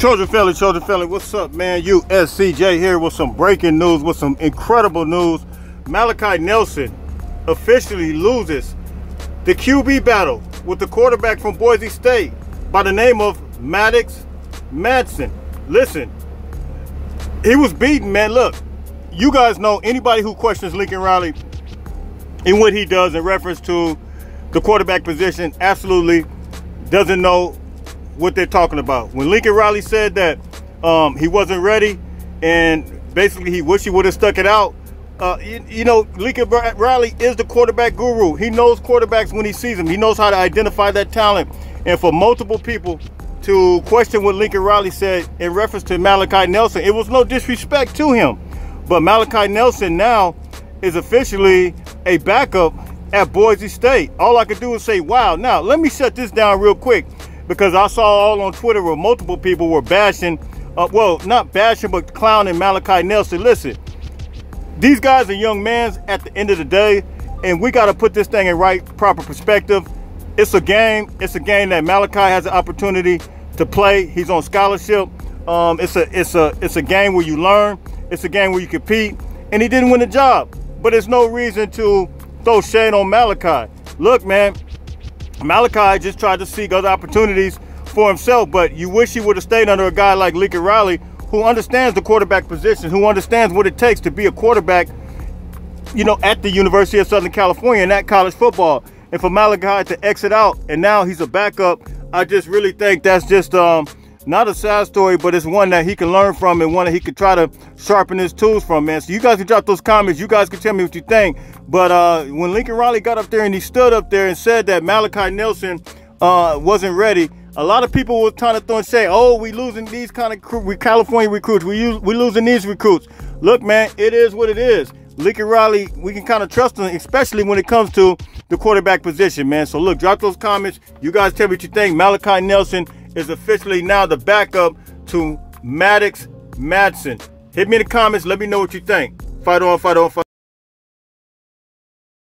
Trojan family, Trojan family, what's up, man? USCJ here with some breaking news, with some incredible news. Malachi Nelson officially loses the QB battle with the quarterback from Boise State by the name of Maddux Madsen. Listen, he was beaten, man. Look, you guys know anybody who questions Lincoln Riley and what he does in reference to the quarterback position absolutely doesn't know what they're talking about. When Lincoln Riley said that um, he wasn't ready and basically he wished he would have stuck it out, uh, you, you, know, Lincoln Riley is the quarterback guru. He knows quarterbacks when he sees them. He knows how to identify that talent. And for multiple people to question what Lincoln Riley said in reference to Malachi Nelson, it was no disrespect to him. But Malachi Nelson now is officially a backup at Boise State. All I could do is say, wow. Now, let me shut this down real quick because I saw all on Twitter where multiple people were bashing, uh, well, not bashing, but clowning Malachi Nelson. Listen, these guys are young men at the end of the day, and we got to put this thing in right, proper perspective. It's a game. It's a game that Malachi has an opportunity to play. He's on scholarship. Um, it's a it's a it's a game where you learn. It's a game where you compete, and he didn't win the job. But there's no reason to throw shade on Malachi. Look, man, Malachi just tried to seek other opportunities for himself, but you wish he would have stayed under a guy like Lincoln Riley, who understands the quarterback position, who understands what it takes to be a quarterback, you know, at the University of Southern California and at college football. And for Malachi to exit out and now he's a backup, I just really think that's just um, not a sad story, but it's one that he can learn from and one that he could try to sharpen his tools from, man. So you guys can drop those comments. You guys can tell me what you think. But uh, when Lincoln Riley got up there and he stood up there and said that Malachi Nelson uh, wasn't ready, a lot of people were trying to throw and say, "Oh, we losing these kind of we California recruits. We use, we losing these recruits." Look, man, it is what it is. Lincoln Riley, we can kind of trust him, especially when it comes to the quarterback position, man. So look, drop those comments. You guys tell me what you think. Malachi Nelson is officially now the backup to Maddux Madsen. Hit me in the comments. Let me know what you think. Fight on, fight on, fight